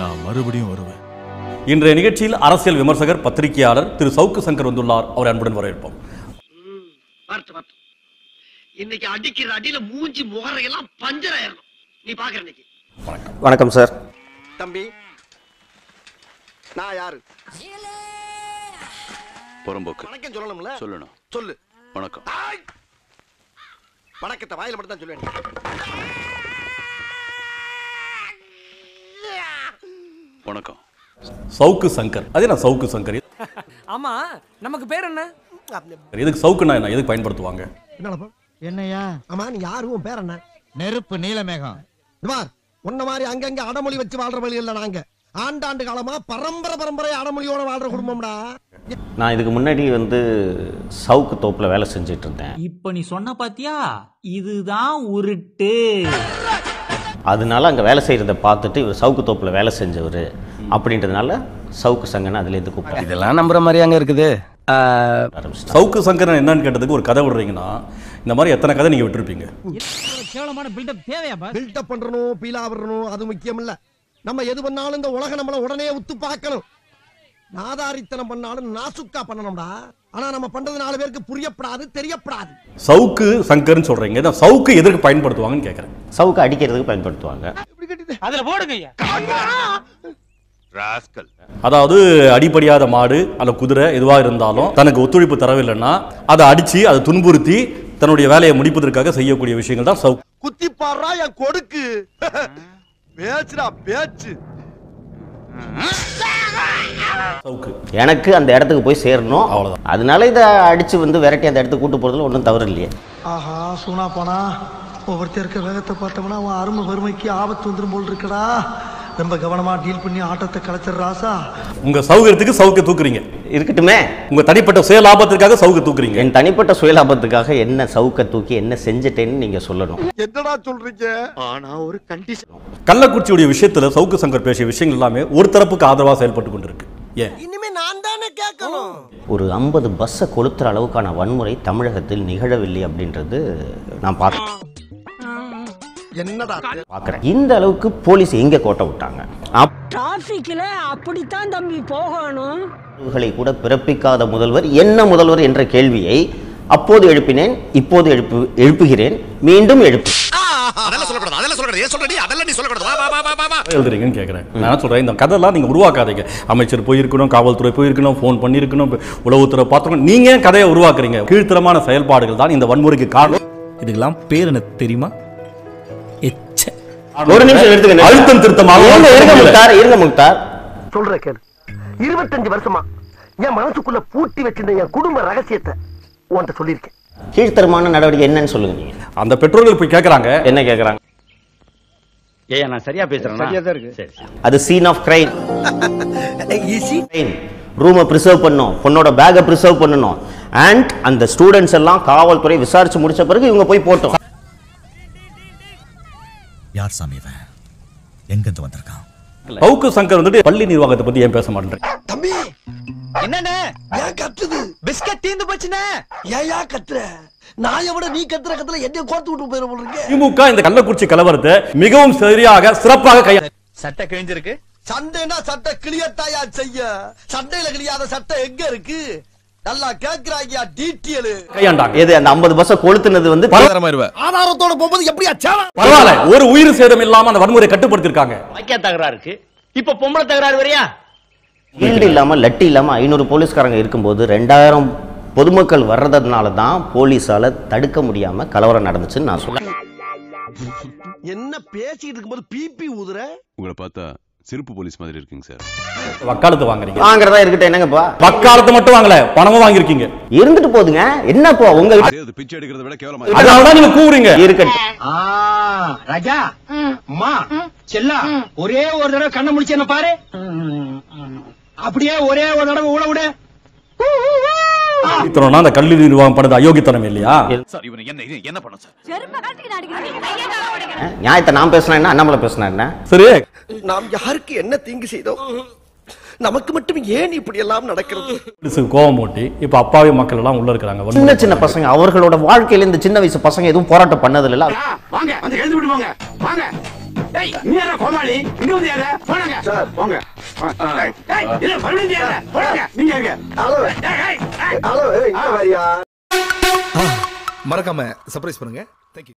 நான் மறுபடியும் வருவேன். இன்றைய நிகழ்ச்சியில் அரசியல் விமர்சகர் பத்திரிகையாளர் திரு சவுக்கு சங்கர் வந்துள்ளார். அவர் அன்புடன் வரவேற்போம். இன்னைக்கு அடிக்கிற அடியில மூஞ்சி முகரையெல்லாம் பஞ்சர் ஆயிரணும். நீ பாக்குற இன்னைக்கு. வணக்கம். சார். தம்பி நான் யாரு? புறம்போக்கு. வணக்கம் சொல்லணும்ல? சொல்லணும். சொல்லு. வணக்கம். ஆய்! வணக்கத்தை வாயில மட்டும் தான் சொல்லுவேன். வணக்கம். சவுக்கு சங்கர். அதே நான் சவுக்கு சங்கர். ஆமா நமக்கு பேர் என்ன? எதுக்கு சவுக்குன்னா என்ன? எதுக்கு பயன்படுத்துவாங்க? என்னையா? ஆமா நீ யாரு? உன் பேர் என்ன? நெருப்பு நீலமேகம். பார் உன்ன மாதிரி அங்கங்க அடமொழி வச்சு வாழ்ற வழி இல்ல நாங்க. ஆண்டாண்டு காலமா பரம்பரை பரம்பரை அடமொழியோட வாழ்ற குடும்பம்டா. நான் இதுக்கு முன்னாடி வந்து சவுக்கு தோப்பில் வேலை செஞ்சுட்டு இருந்தேன். இப்ப நீ சொன்ன பாத்தியா? இதுதான் உருட்டு. அதனால அங்கே வேலை செய்கிறத பார்த்துட்டு இவர் சவுக்கு தோப்பில் வேலை செஞ்சவர் அப்படின்றதுனால சவுக்கு சங்கன் அதுலேருந்து கூப்பிட்டாங்க இதெல்லாம் நம்புற மாதிரி அங்க இருக்குது. சவுக்கு சங்கர் என்னன்னு கேட்டதுக்கு ஒரு கதை விடுறீங்கன்னா இந்த மாதிரி எத்தனை கதை நீங்க விட்டுருப்பீங்க? கேவலமான பில்டப் தேவையா பில்டப் பண்றணும் பீலா விடணும் அது முக்கியம் இல்ல நம்ம எது பண்ணாலும் இந்த உலக நம்மள உடனே உத்து பார்க்கணும். நாதாரித்தனம் பண்ணாலும் நாசுக்கா பண்ணணும்டா. ஆனா நம்ம பண்றது நாலு பேருக்கு புரியப்படாது தெரியப்படாது. சவுக்கு சங்கர்னு சொல்றீங்க. இந்த சவுக்கு எதற்கு பயன்படுத்துவாங்கன்னு கேட்கறேன் சவுக்கு அடிக்கிறதுக்கு பயன்படுத்துவாங்க. அதுல போடுங்க அதாவது அடிப்படியாத மாடு அல்ல குதிரை எதுவாக இருந்தாலும் தனக்கு ஒத்துழைப்பு தரவில்லைன்னா அதை அடிச்சு அதை துன்புறுத்தி தன்னுடைய வேலையை முடிப்பதற்காக செய்யக்கூடிய விஷயங்கள் தான் சவுக்கு. குத்தி பாடுறா என் கொடுக்கு. பேச்சுடா பேச்சு. சவுக்கு எனக்கு அந்த இடத்துக்கு போய் சேரணும். அவ்வளவுதான். அதனால இதை அடிச்சு வந்து விரட்டி அந்த இடத்துக்கு கூட்டு போறதுல ஒன்றும் தவறு இல்லையே ஆஹா சூனா போனா ஒவ்வொருத்தர் இருக்க வேகத்தை பார்த்தோம்னா அவன் அருமை வறுமைக்கு ஆபத்து வந்துடும் போல் இருக்கடா. ரொம்ப கவனமா டீல் பண்ணி ஆட்டத்தை கலைச்சிடுற ராசா. உங்க சௌகரியத்துக்கு சவுக்கு தூக்குறீங்க. இருக்கட்டுமே. உங்க தனிப்பட்ட சுய லாபத்திற்காக சவுக்கு தூக்குறீங்க. என் தனிப்பட்ட சுயலாபத்துக்காக என்ன சவுக்க தூக்கி என்ன செஞ்சுட்டேன்னு நீங்க சொல்லணும். என்னடா சொல்றீங்க? கள்ளக்குறிச்சியுடைய விஷயத்துல சவுக்கு சங்கர் பேசிய விஷயங்கள் எல்லாமே ஒரு தரப்புக்கு ஆதரவா செயல்பட்டு கொண்டிருக்கு. ஏன்? இனிமே நான் தானே கேட்கணும். ஒரு ஐம்பது பஸ்ஸை கொளுத்துற அளவுக்கான வன்முறை தமிழகத்தில் நிகழவில்லை அப்படின்றது நான் பார்க்க என்னடா? பார்க்குறேன் இந்த அளவுக்கு போலீஸ் எங்கே கோட்டை விட்டாங்க? டிராபிக்ல அப்படித்தான் தம்பி போகணும். கூட பிறப்பிக்காத முதல்வர் என்ன முதல்வர் என்ற கேள்வியை அப்போது எழுப்பினேன் இப்போது எழுப்பு எழுப்புகிறேன். மீண்டும் எழுப்பு. எழுதுறீங்கன்னு கேட்குறேன் நான் சொல்றேன் இந்த கதையெல்லாம் நீங்க உருவாக்காதீங்க. அமைச்சர் போயிருக்கணும் காவல்துறை போயிருக்கணும் ஃபோன் பண்ணியிருக்கணும் உளவுத்துறை பார்த்துக்கணும் நீங்க ஏன் கதையை உருவாக்குறீங்க? கீழ்த்தரமான செயல்பாடுகள் தான் இந்த வன்முறைக்கு காரணம். இதுக்கெல்லாம் பேர் எனக்கு தெரியுமா? ஒரு நிமிஷம் எடுத்துக்கங்க. அழுத்தம் திருத்தமாக இருங்க, இருங்க முக்தார் இருங்க முக்தார். சொல்ற கேளு. இருபத்தஞ்சு வருஷமா என் மனசுக்குள்ள பூட்டி வச்சிருந்த என் குடும்ப ரகசியத்தை உன்கிட்ட சொல்லியிருக்கேன். கீழ்த்தரமான நடவடிக்கை என்னன்னு சொல்லுங்க நீங்க. அந்த பெற்றோர்கள் போய் கேட்கறாங்க என்ன கேக்குறாங்க? ஏயா நான் சரியா பேசுறேன் சரியா தான் இருக்கு. அது சீன் ஆஃப் கிரைம் ரூமை ப்ரிசர்வ் பண்ணும் பொண்ணோட பேக்கை ப்ரிசர்வ் பண்ணணும். அண்ட் அந்த ஸ்டூடெண்ட்ஸ் எல்லாம் காவல்துறை விசாரிச்சு முடிச்ச பிறகு இவங்க போய் போட்டோம். யார் சாமி இவன்? எங்கிருந்து வந்திருக்கான்? சவுக்கு சங்கர் வந்துட்டு பள்ளி நிர்வாகத்தை பத்தி ஏன் பேச மாட்டேன் தம்பி! என்னண்ணே? ஏன் கத்துது? பிஸ்கட் தீந்து போச்சுண்ணே. ஏயா கத்துற? நாயை விட நீ கத்துற கத்துல என்ன கோர்த்து விட்டு போயிட இருக்கு திமுக இந்த கள்ளக்குறிச்சி கலவரத்தை மிகவும் சரியாக சிறப்பாக கையா சட்டை கிழிஞ்சிருக்கு. சண்டைனா சட்டை கிளியத்தாயா செய்ய? சண்டையில கிளியாத சட்டை எங்க இருக்கு? நல்லா கேக்குறாங்கயா டீட்டியல் கையாண்டாங்க. எது அந்த 50 பஸ்ஸை கொளுத்துனது வந்து ஆதாரத்தோட போகும்போது எப்படியா சேவ? பரவாயில்ல ஒரு உயிர் சேதம் இல்லாம அந்த வன்முறை கட்டுப்படுத்திருக்காங்க வாய்க்கா தகராறு இருக்கு. இப்ப பொம்பளை தகராறு வரையா? ஈல்டு இல்லாம லட்டி இல்லாம ஐநூறு போலீஸ்காரங்க இருக்கும்போது ரெண்டாயிரம் பொதுமக்கள் வர்றதுனால தான் போலீஸால தடுக்க முடியாம கலவரம் நடந்துச்சுன்னு நான் சொல்றேன். என்ன பேசிட்டு இருக்கும்போது பிபி ஊதுற? உங்களை பார்த்தா சிறப்பு போலீஸ் மாதிரி இருக்குங்க சார். வக்காலத்து வாங்குறீங்க. வாங்குறதா இருக்கட்டும் என்னங்கப்பா? வக்காலத்து மட்டும் வாங்கல பணமும் வாங்கியிருக்கீங்க. இருந்துட்டு போகுதுங்க என்னப்போ உங்க அதே பிச்சை எடுக்கிறத விட கேவலமா அதனாலதான் நீங்க கூவுறீங்க. இருக்கட்டும். ராஜா அம்மா செல்லா ஒரே ஒரு தடவை கண்ணை முடிச்சு என்ன பாரு. அப்படியே ஒரே ஒரு தடவை ஊழ விடு. இத்தனை அந்த கல்வி நிர்வாகம் பண்ணது அயோக்கியத்தனம் இல்லையா? சார் இவனை என்ன என்ன பண்ண சார்? நியாயத்தை நான் பேசினா என்ன அண்ணாமலை பேசினா என்ன? சரி நாம் யாருக்கு என்ன தீங்கு செய்தோம் நமக்கு மட்டும் ஏன் இப்படி எல்லாம் நடக்கிறது கோவம் மூட்டி இப்ப அப்பாவி மக்கள் எல்லாம் உள்ள இருக்கிறாங்க. சின்ன. சின்ன பசங்க அவர்களோட வாழ்க்கையில இந்த சின்ன வயசு பசங்க எதுவும் போராட்டம் பண்ணதில்ல. வாங்க வந்து எழுதி விடுவாங்க. வாங்க. ஏய் நீ யாரா கோமாளி? இங்க வந்து யாரா? போனாங்க. சார். போங்க. ஏய், ஏய் இல்ல மறுபடியும் யாரா? போனாங்க. நீங்க இருங்க. ஹலோ. ஏய் ஏய். ஹலோ ஏய் மறக்காம சர்ப்ரைஸ் பண்ணுங்க.